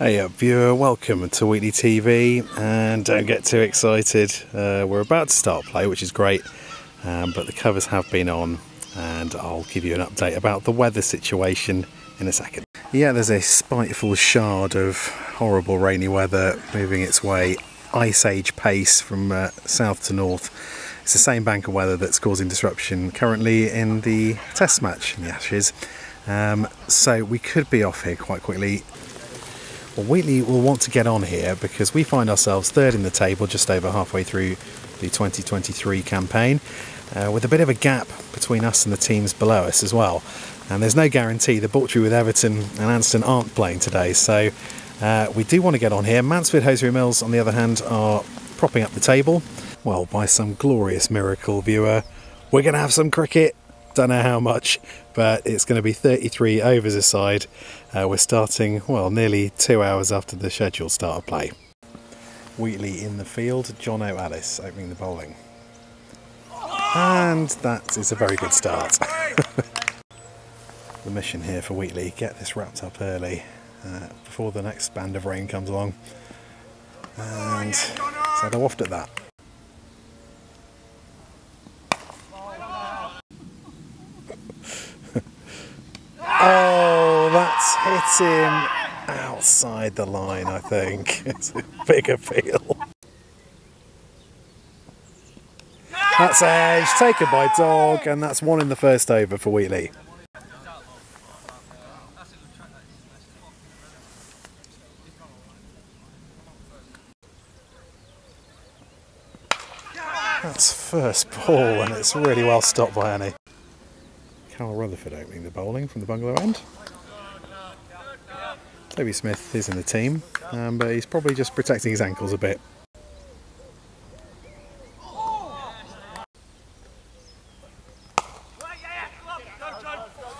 Hey up viewer, welcome to Wheatley TV and don't get too excited. Uh, we're about to start play which is great um, but the covers have been on and I'll give you an update about the weather situation in a second. Yeah there's a spiteful shard of horrible rainy weather moving its way ice age pace from uh, south to north. It's the same bank of weather that's causing disruption currently in the test match in the Ashes. Um, so we could be off here quite quickly well, Wheatley will want to get on here because we find ourselves third in the table, just over halfway through the 2023 campaign, uh, with a bit of a gap between us and the teams below us as well. And there's no guarantee the Bawtry with Everton and Anston aren't playing today, so uh, we do want to get on here. Mansfield Hosiery Mills, on the other hand, are propping up the table. Well, by some glorious miracle, viewer, we're going to have some cricket don't know how much, but it's going to be 33 overs aside. Uh, we're starting, well, nearly two hours after the scheduled start of play. Wheatley in the field, Jono Alice opening the bowling. And that is a very good start. the mission here for Wheatley, get this wrapped up early uh, before the next band of rain comes along. And so they're off at that. Oh, that's hit him outside the line, I think. It's a bigger feel. That's edge, taken by Dog, and that's one in the first over for Wheatley. That's first ball, and it's really well stopped by Annie. Carl Rutherford opening the bowling from the bungalow end. Toby Smith is in the team, um, but he's probably just protecting his ankles a bit.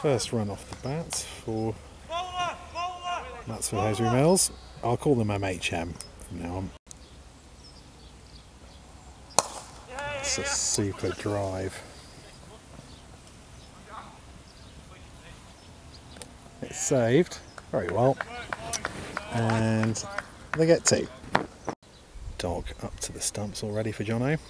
First run off the bat for Mansfield Hosiery Mills. I'll call them MHM from now on. It's a super drive. Saved very well. And they get two. Dog up to the stumps already for Jono.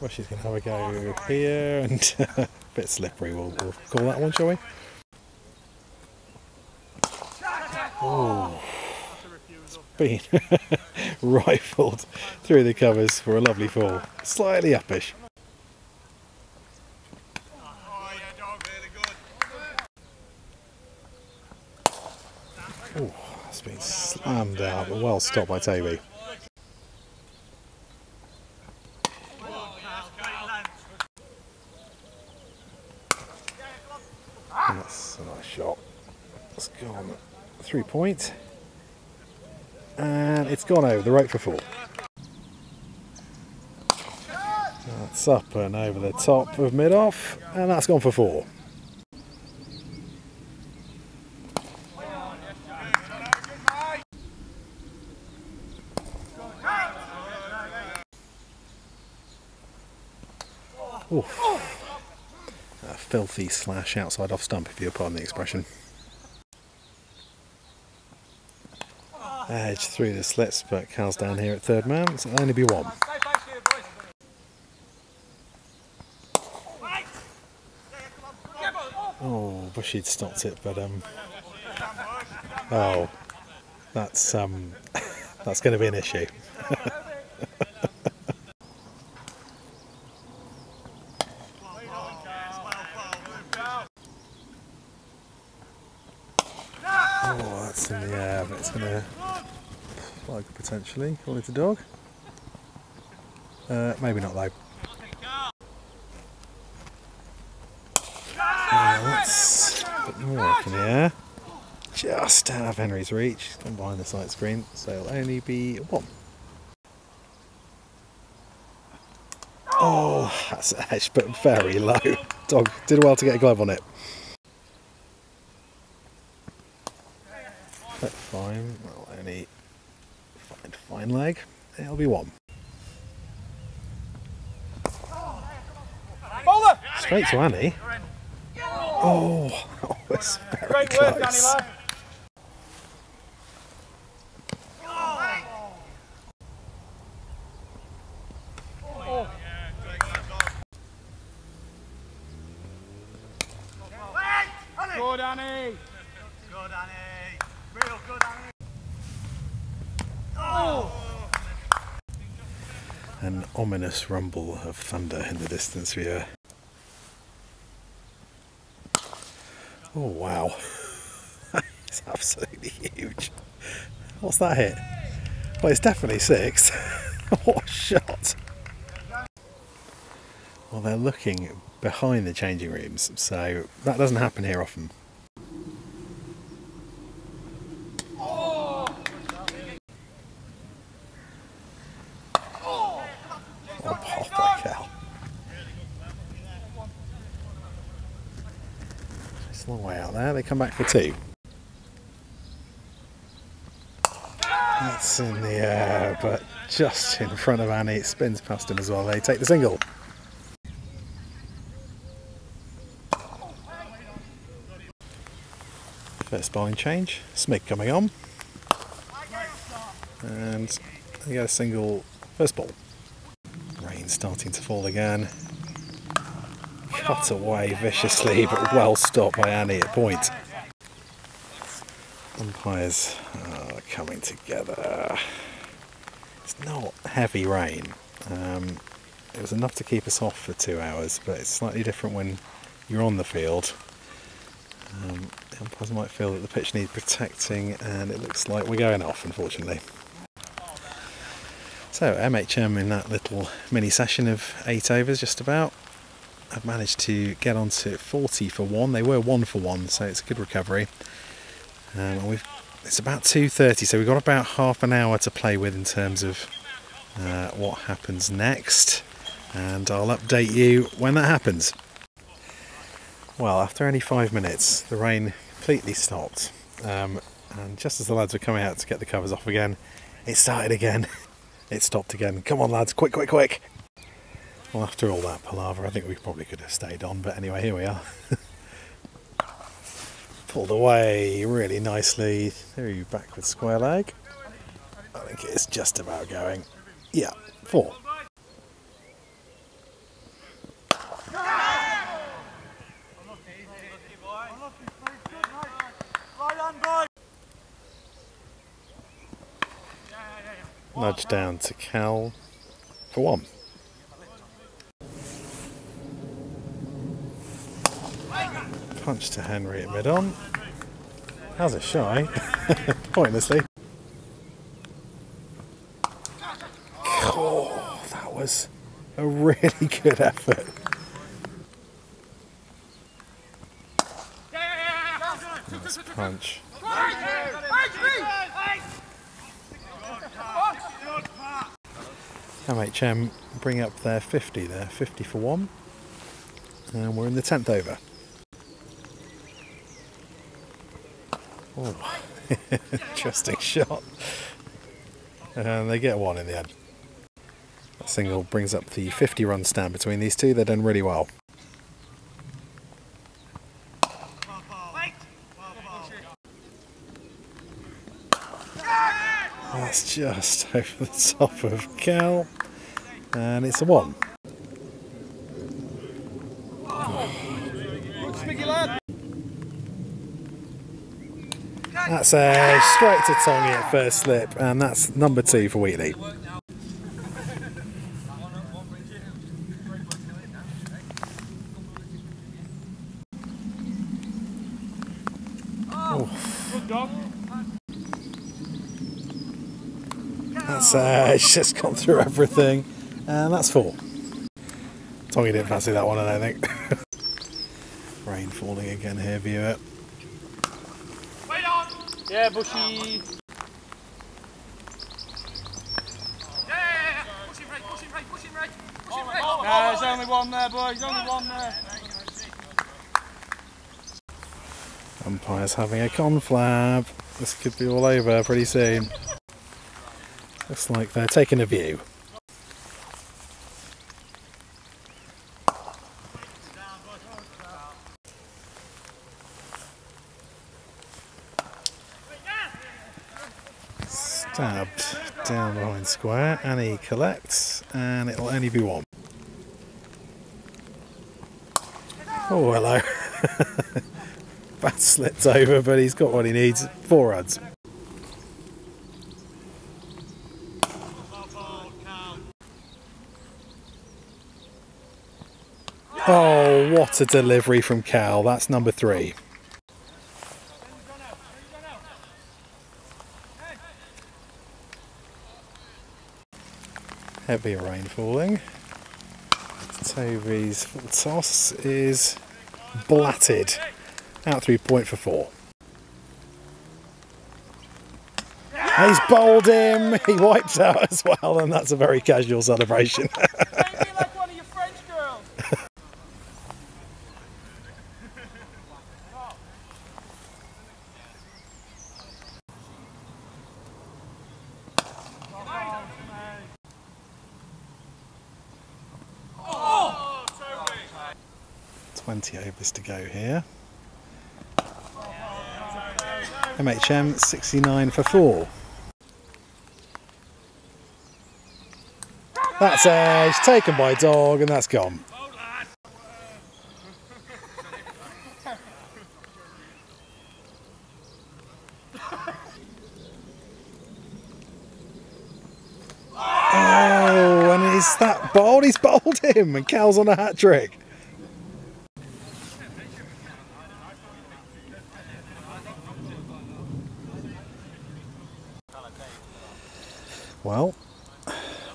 Well, she's going to have a go here and a bit slippery, we'll, we'll call that one, shall we? Been rifled through the covers for a lovely fall. Slightly uppish. Oh, that's been slammed out, but well stopped by Toby. That's a nice shot. It's gone three point and it's gone over the right for four. That's up and over the top of mid off, and that's gone for four. Oof. A filthy slash outside off stump, if you'll pardon the expression. Edge through the slits, but Cal's down here at third man, so it'll only be one. Oh, Bushy'd stopped it, but um, oh, that's um, that's going to be an issue. oh, that's in the air, but it's going to Potentially, according to dog. Uh, maybe not though. A bit more up in the air. Just out of Henry's reach, gone behind the sight screen, so it'll only be one. Oh, that's edge, but very low. Dog did well to get a glove on it. hind leg, it'll be one. Straight to Annie. Oh, that was very close. An ominous rumble of thunder in the distance viewer. Oh wow. it's absolutely huge. What's that hit? Well, it's definitely six. what a shot. Well, they're looking behind the changing rooms, so that doesn't happen here often. Oh, pop the cow. It's a long way out there. They come back for two. That's in the air, but just in front of Annie. It spins past him as well. They take the single. First bowling change. Smig coming on. And they get a single first ball. Rain starting to fall again. Cut away viciously, but well stopped by Annie at point. Umpires are coming together. It's not heavy rain. Um, it was enough to keep us off for two hours, but it's slightly different when you're on the field. Um, the umpires might feel that the pitch needs protecting, and it looks like we're going off, unfortunately. So MHM in that little mini session of eight overs, just about, have managed to get on to 40 for one. They were one for one, so it's a good recovery. Um, it's about 2:30, so we've got about half an hour to play with in terms of uh, what happens next, and I'll update you when that happens. Well, after only five minutes, the rain completely stopped, um, and just as the lads were coming out to get the covers off again, it started again. It stopped again. Come on, lads, quick, quick, quick! Well, after all that palaver, I think we probably could have stayed on, but anyway, here we are. Pulled away really nicely through backward square leg. I think it's just about going. Yeah, four. Nudge down to Cal for one. Punch to Henry at mid on. How's it shy? Pointlessly. Oh, that was a really good effort. Nice punch. MHM bring up their 50 there, 50 for one. And we're in the 10th over. Oh, interesting shot. And they get one in the end. That single brings up the 50 run stand between these two. They're done really well. That's just over the top of Cal. And it's a one. That's a straight to Tongy at first slip, and that's number two for Wheatley. That's uh, it's just gone through everything, and that's four. Tongy didn't fancy that one, I don't think. Rain falling again here, viewer. Yeah, bushy. yeah push him right push him right push him No, there's only one there, boys. Only one there. Umpire's having a conflab. This could be all over pretty soon. Looks like they're taking a view. Dabbed down behind square. and he collects, and it'll only be one. Oh, hello. Bat slipped over, but he's got what he needs. Four runs. Oh, what a delivery from Cal. That's number three. Heavy rain falling. Toby's toss is blatted. Out three point for four. He's bowled him. He wipes out as well, and that's a very casual celebration. Make me like one of your French girls. Oh, Toby. 20 overs to go here. MHM 69 for four. That's edge, taken by dog, and that's gone. Oh, and is that bowled? He's bowled him, and Cal's on a hat trick. Well,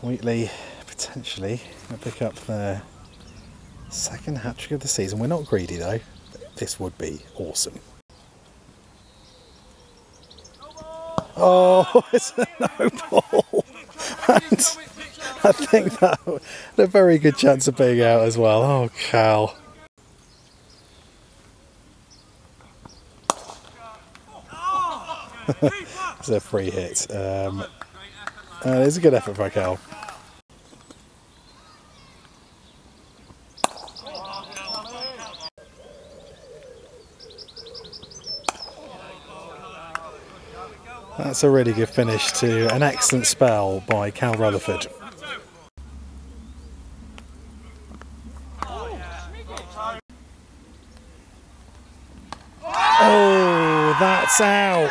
Wheatley potentially going pick up their second hat trick of the season. We're not greedy though. This would be awesome. Oh, it's a no ball. And I think that had a very good chance of being out as well. Oh, Cal. it's a free hit. Um, uh, it's a good effort by Cal. That's a really good finish to an excellent spell by Cal Rutherford. Oh, that's out.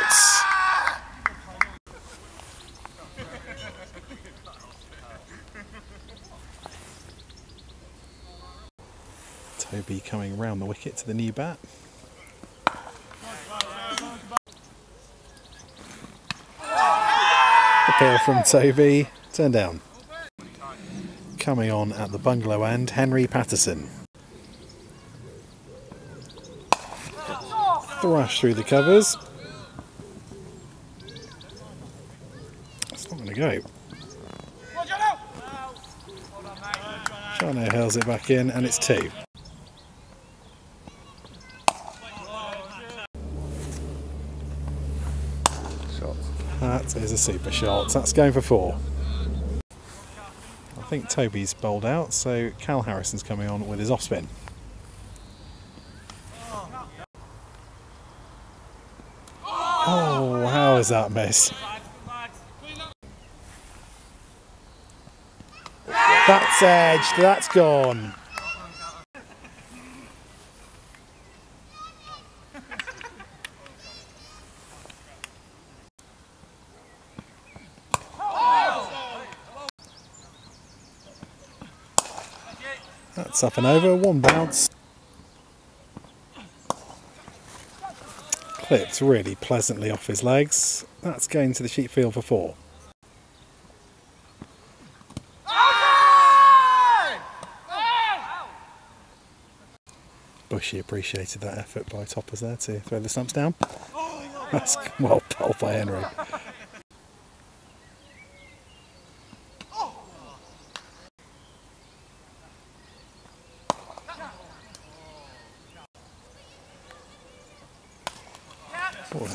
Toby round the wicket to the new bat. Appeal from Toby, turn down. Coming on at the bungalow end, Henry Patterson. Thrash through the covers. It's not going to go. Shano hurls it back in, and it's two. That is a super shot. That's going for four. I think Toby's bowled out, so Cal Harrison's coming on with his off spin. Oh, how is that miss? That's edged, that's gone. That's up and over, one bounce. Clipped really pleasantly off his legs. That's going to the sheep field for four. Bushy appreciated that effort by Toppers there to throw the stumps down. That's well bowled by Henry.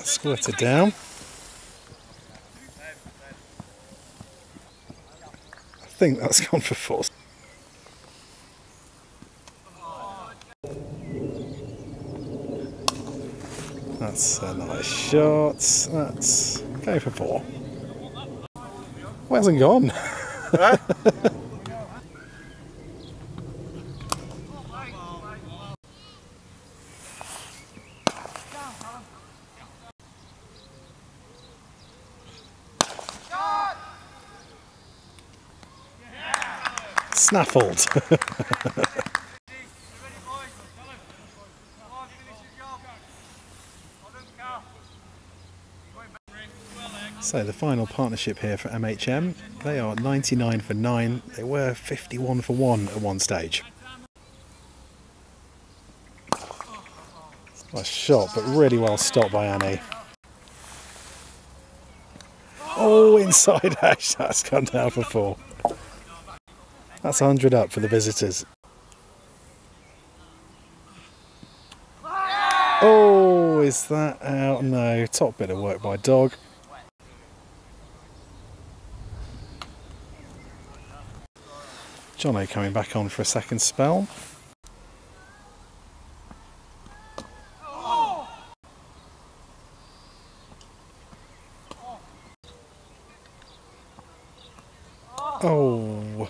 That's squirted down. I think that's gone for four. That's a nice shot. That's go for four. Well, hasn't gone. Snaffled. So the final partnership here for MHM, they are 99 for 9. They were 51 for 1 at one stage. Nice shot, but really well stopped by Annie. Oh, inside Ash, that's gone down for 4. That's 100 up for the visitors. Oh, is that out? No, top bit of work by Dog. Jono coming back on for a second spell. Oh.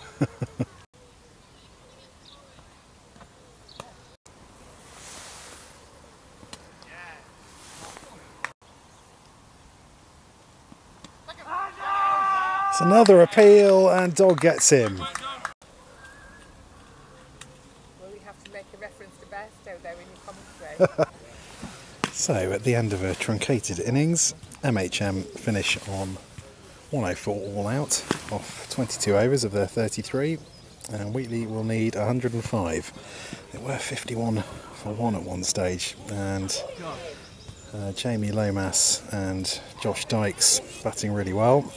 It's another appeal and Dog gets him. Will we have to make a reference to Bairstow there in your commentary? So at the end of a truncated innings, MHM finish on 104 all out off 22 overs of their 33 and Wheatley will need 105. They were 51 for 1 at one stage and uh, Jamie Lomas and Josh Dykes batting really well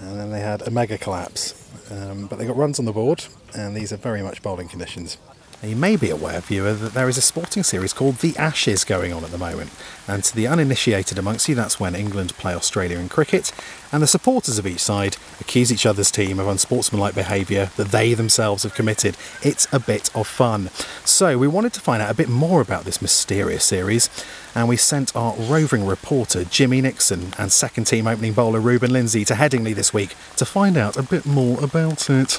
and then they had a mega collapse um, but they got runs on the board and these are very much bowling conditions. Now, you may be aware, viewer, that there is a sporting series called The Ashes going on at the moment. And to the uninitiated amongst you, that's when England play Australia in cricket, and the supporters of each side accuse each other's team of unsportsmanlike behaviour that they themselves have committed. It's a bit of fun. So, we wanted to find out a bit more about this mysterious series, and we sent our roving reporter Jimmy Nixon and second team opening bowler Ruben Lindsay to Headingley this week to find out a bit more about it.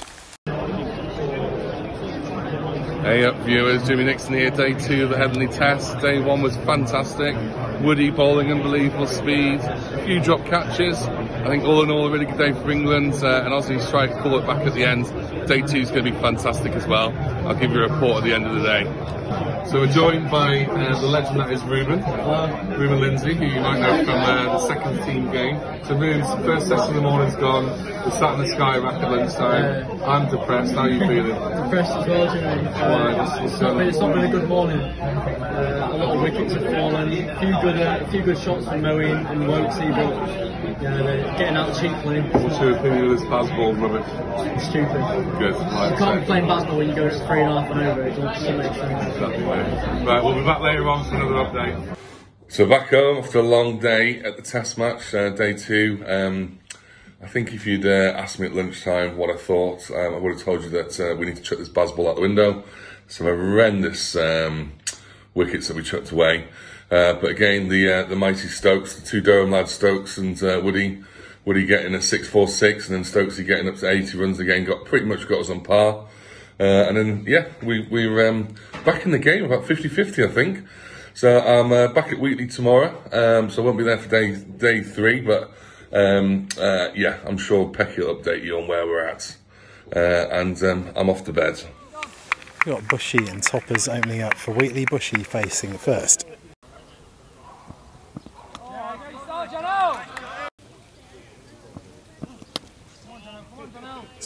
Hey up viewers, Jimmy Nixon here, day two of the Headingley Test. Day one was fantastic. Woody bowling, unbelievable speed, a few drop catches. I think all in all a really good day for England uh, and Aussies to pull it back at the end. Day two is going to be fantastic as well. I'll give you a report at the end of the day. So we're joined by uh, the legend that is Ruben, Ruben Lindsay, who you might know from uh, the second team game. So Ruben's first session in the morning's gone, we're sat in the sky rack at lunchtime. I'm depressed, how are you feeling? depressed as well, Jimmy. Why? It's, it's not been a good morning. Uh, a lot of wickets have fallen. A few good, uh, a few good shots from Moeen and Wokesy, but yeah, they're getting out cheaply. What's your opinion of this Bazball rubbish? It's stupid. Good. You can't be playing basketball when you go to three and a half and over. It doesn't make sense. Exactly. Right, we'll be back later on for another update. So back home after a long day at the test match, uh, day two. Um, I think if you'd uh, asked me at lunchtime what I thought, um, I would have told you that uh, we need to chuck this Bazball out the window. Some horrendous um, wickets that we chucked away. Uh, but again, the uh, the mighty Stokes, the two Durham lads, Stokes and uh, Woody, Woody getting a six four six, and then Stokesy getting up to eighty runs again, got pretty much got us on par. Uh, and then, yeah, we, we're um, back in the game, about 50-50, I think. So I'm uh, back at Wheatley tomorrow, um, so I won't be there for day day three, but um, yeah, I'm sure Pecky will update you on where we're at. And um, I'm off to bed. We've got Bushy and Toppers opening up for Wheatley. Bushy facing first.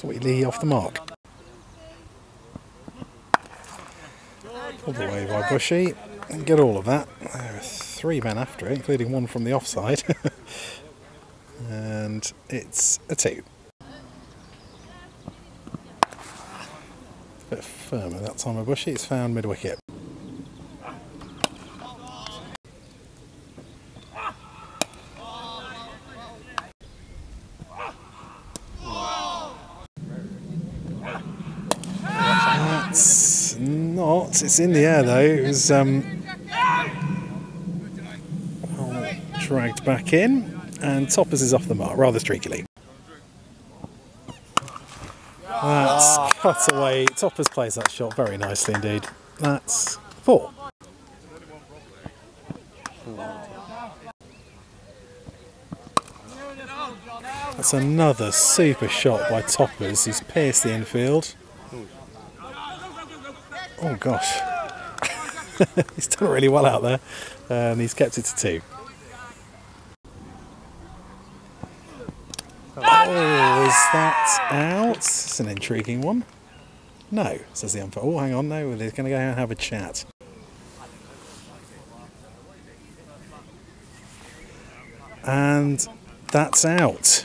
It's Wheatley off the mark. Pulled away by Bushy. And get all of that. There are three men after it, including one from the offside. and it's a two. A bit firmer that time of Bushy. It's found mid wicket. That's not. It's in the air though. It was um, well, dragged back in, and Toppers is off the mark rather streakily. That's cut away. Toppers plays that shot very nicely indeed. That's four. That's another super shot by Toppers. He's pierced the infield. Oh gosh. he's done really well out there. And he's kept it to two. Oh, is that out? It's an intriguing one. No, says the umpire. Oh, hang on, no, they're going to go and have a chat. And that's out.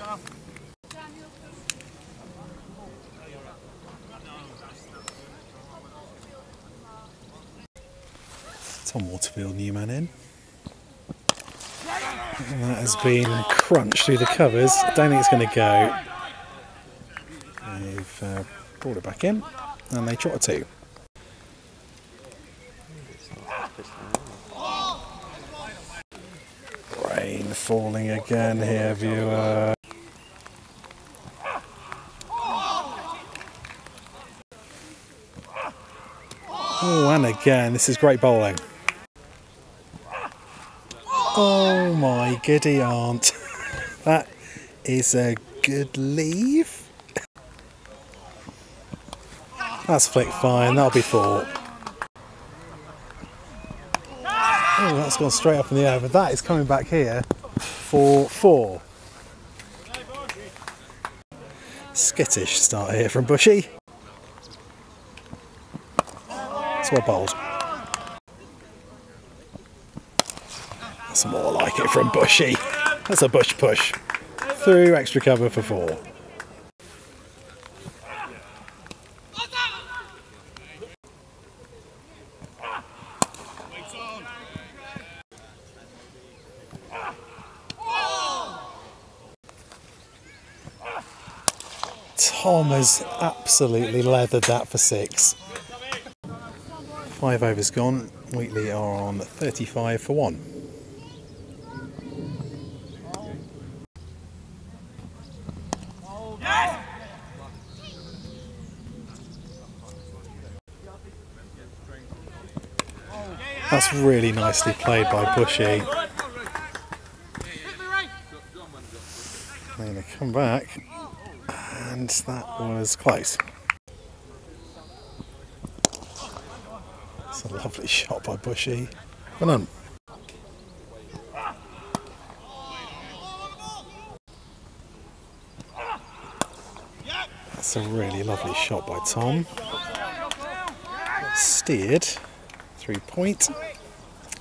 Tom Waterfield, new man in. And that has been crunched through the covers. I don't think it's going to go. They've uh, brought it back in, and they trot a two. Rain falling again here, viewer. Oh, and again, this is great bowling. Oh my goody aunt. that is a good leave. That's flicked fine, that'll be four. Oh, that's gone straight up in the air, but that is coming back here for four. Skittish start here from Bushy. It's well That's more like it from Bushy. That's a bush push. Through extra cover for four. Tom has absolutely leathered that for six. Five overs gone. Wheatley are on 35 for one. Really nicely played by Bushy. They're going to come back, and that was close. It's a lovely shot by Bushy. Well done. That's a really lovely shot by Tom. Steered through point,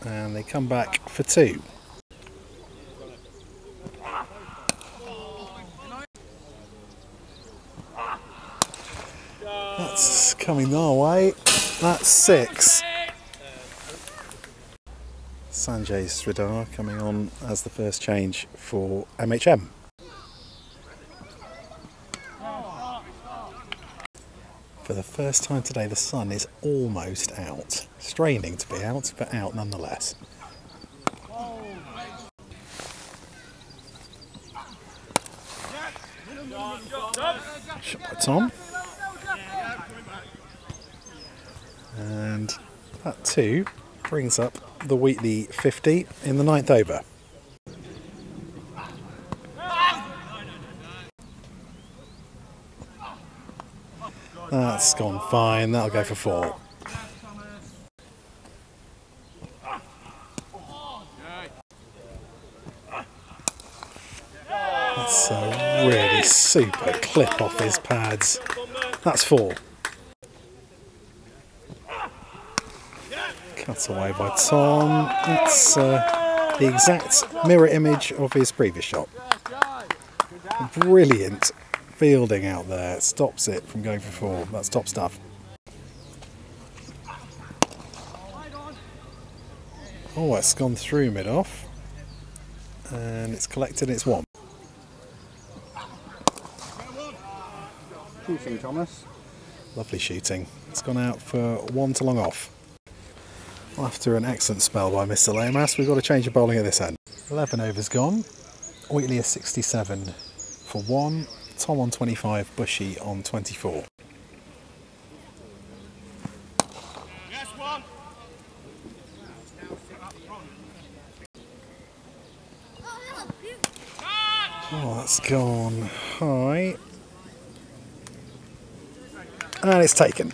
and they come back for two. That's coming our way. That's six. Sanjay Sridhar coming on as the first change for MHM. For the first time today, the sun is almost out. Straining to be out, but out nonetheless. Shot by Tom. And that too brings up the Wheatley 50 in the ninth over. That's gone fine, that'll go for four. That's a really super clip off his pads. That's four. Cut away by Tom. That's uh, the exact mirror image of his previous shot. Brilliant fielding out there. Stops it from going for four. That's top stuff. Oh, it's gone through mid off. And it's collected, it's one. Shooting, Thomas. Lovely shooting. It's gone out for one to long off. After an excellent spell by Mr. Lamas, we've got a change of bowling at this end. 11 overs gone. Wheatley is 67 for one. Tom on 25, Bushy on 24. Oh, that's gone high. And it's taken.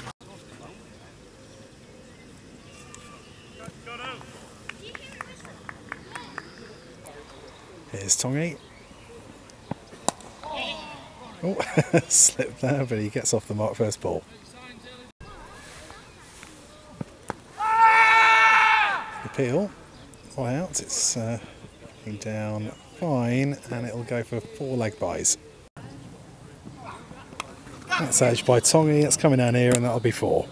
Here's Tongi. Oh, slipped there, but he gets off the mark first ball. Appeal. All out. It's uh, down fine, and it'll go for four leg byes. That's edged by Tongi. It's coming down here, and that'll be four.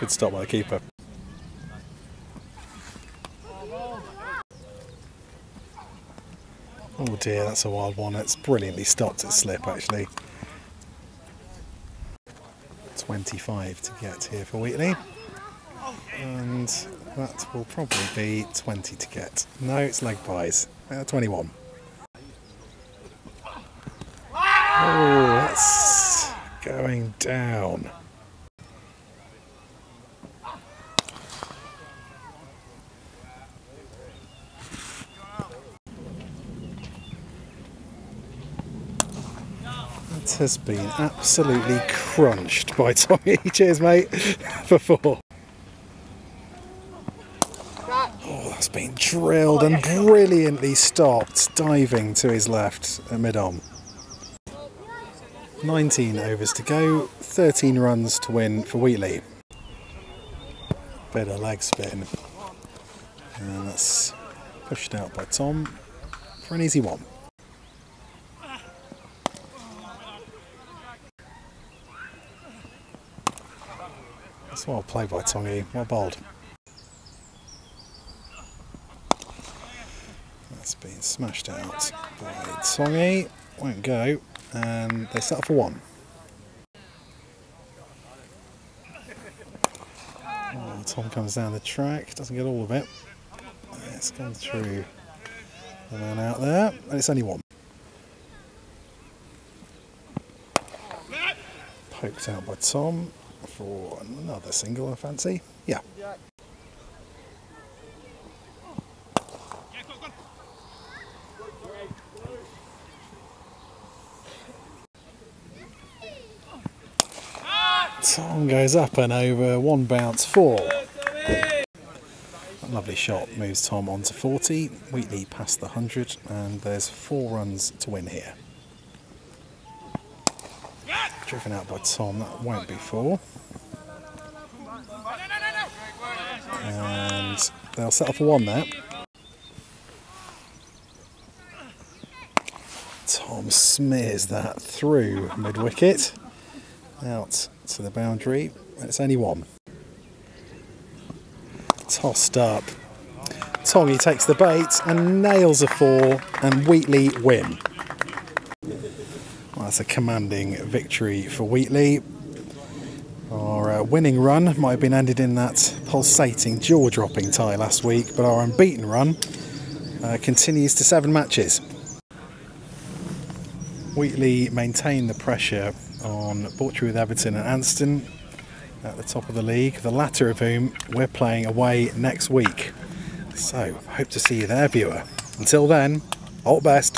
Good stop by the keeper. Oh dear, that's a wild one. It's brilliantly stopped at slip actually. 25 to get here for Wheatley. And that will probably be 20 to get. No, it's leg byes. Uh, 21. Oh, that's going down. Has been absolutely crunched by Tommy. Cheers, mate, for four. Oh, that's been drilled and brilliantly stopped, diving to his left at mid on. 19 overs to go, 13 runs to win for Wheatley. Bit of leg spin. And that's pushed out by Tom for an easy one. Well played by Tongi, well bowled. That's been smashed out by Tongi, won't go, and they settle for one. Oh, Tom comes down the track, doesn't get all of it. It's gone through the man out there, and it's only one. Poked out by Tom for another single, I fancy. Yeah. Tom goes up and over, one bounce, four. Lovely shot moves Tom on to 40. Wheatley past the 100, and there's four runs to win here. Driven out by Tom, that won't be four. And they'll settle for one there. Tom smears that through mid wicket, out to the boundary, it's only one. Tossed up. Tommy takes the bait and nails a four, and Wheatley win. That's a commanding victory for Wheatley. Our uh, winning run might have been ended in that pulsating, jaw dropping tie last week, but our unbeaten run uh, continues to seven matches. Wheatley maintain the pressure on Bawtry with Everton and Anston at the top of the league, the latter of whom we're playing away next week. So, hope to see you there, viewer. Until then, all best.